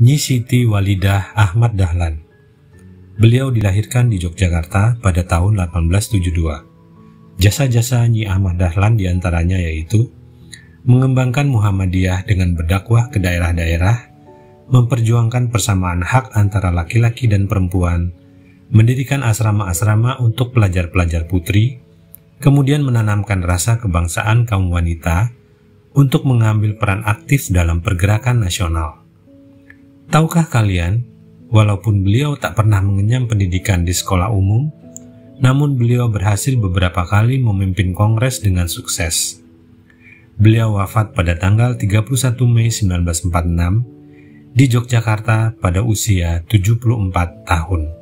Nyi Siti Walidah Ahmad Dahlan. Beliau dilahirkan di Yogyakarta pada tahun 1872. Jasa-jasa Nyi Ahmad Dahlan di antaranya yaitu mengembangkan Muhammadiyah dengan berdakwah ke daerah-daerah, memperjuangkan persamaan hak antara laki-laki dan perempuan, mendirikan asrama-asrama untuk pelajar-pelajar putri, kemudian menanamkan rasa kebangsaan kaum wanita untuk mengambil peran aktif dalam pergerakan nasional. Tahukah kalian, walaupun beliau tak pernah mengenyam pendidikan di sekolah umum, namun beliau berhasil beberapa kali memimpin kongres dengan sukses. Beliau wafat pada tanggal 31 Mei 1946 di Yogyakarta pada usia 74 tahun.